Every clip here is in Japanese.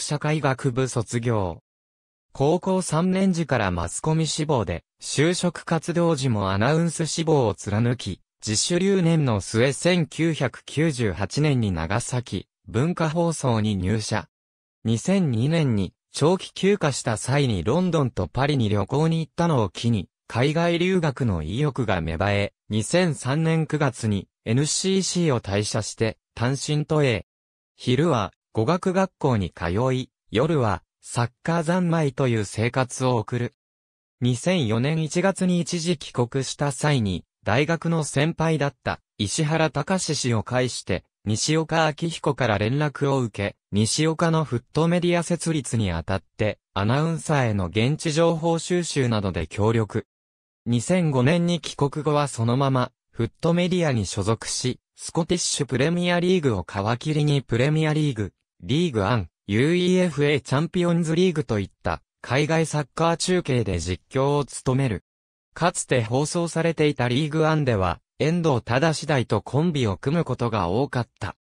社会学部卒業。高校3年時からマスコミ志望で、就職活動時もアナウンス志望を貫き、自主留年の末1998年に長崎、文化放送に入社。2002年に長期休暇した際にロンドンとパリに旅行に行ったのを機に、海外留学の意欲が芽生え、2003年9月に NCC を退社して単身都営。昼は語学学校に通い、夜はサッカー三昧という生活を送る。2004年1月に一時帰国した際に、大学の先輩だった石原隆氏を介して、西岡明彦から連絡を受け、西岡のフットメディア設立にあたって、アナウンサーへの現地情報収集などで協力。2005年に帰国後はそのまま、フットメディアに所属し、スコティッシュプレミアリーグを皮切りにプレミアリーグ、リーグアン、UEFA チャンピオンズリーグといった海外サッカー中継で実況を務める。かつて放送されていたリーグアンでは、遠藤忠次第とコンビを組むことが多かった。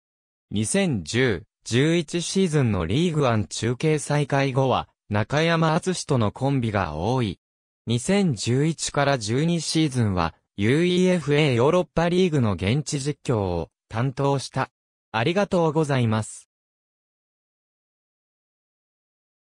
2010、11シーズンのリーグアン中継再開後は、中山敦とのコンビが多い。2011から12シーズンは UEFA ヨーロッパリーグの現地実況を担当した。ありがとうございます。